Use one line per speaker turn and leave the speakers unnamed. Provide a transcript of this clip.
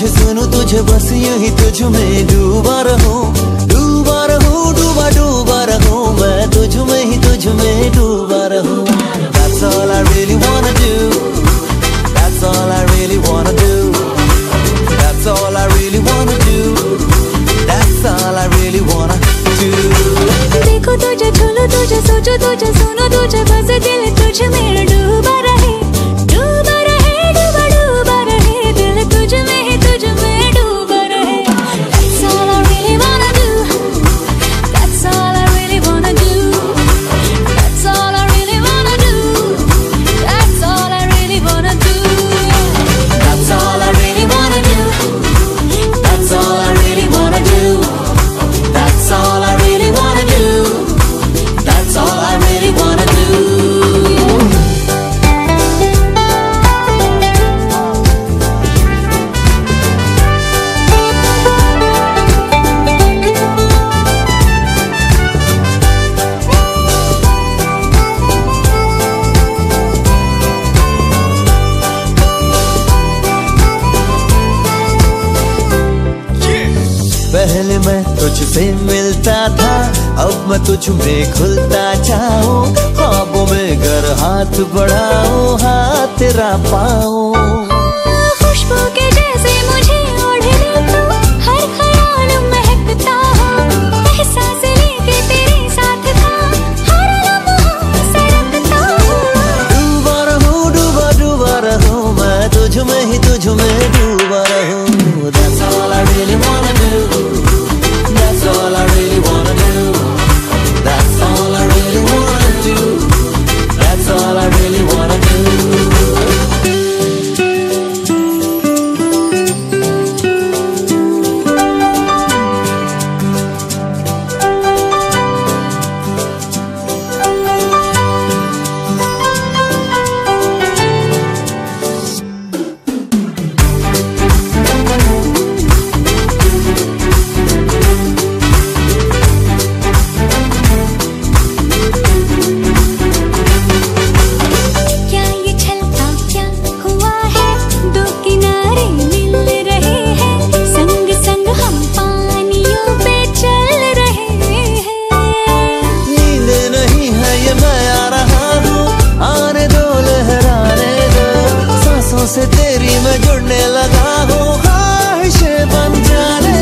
तुझे सुनू तुझे बस यूँ ही तुझ में डूबा रहूँ डूबा रहूँ डूबा डूबा रहूँ मैं तुझ में ही तुझ में डूबा रहूँ That's all I really wanna do That's all I really wanna do That's all I really wanna do That's all I really wanna do
देखो तुझे छूलो तुझे सोचो तुझे सुनो
तुझसे मिलता था, अब मैं तुझ में खुलता जाऊँ ख्वाबों में घर हाथ बढ़ाओ हाथ तेरा पाऊँ। से तेरी मैं जुड़ने लगा हूँ। ख्वाहिश बन जाने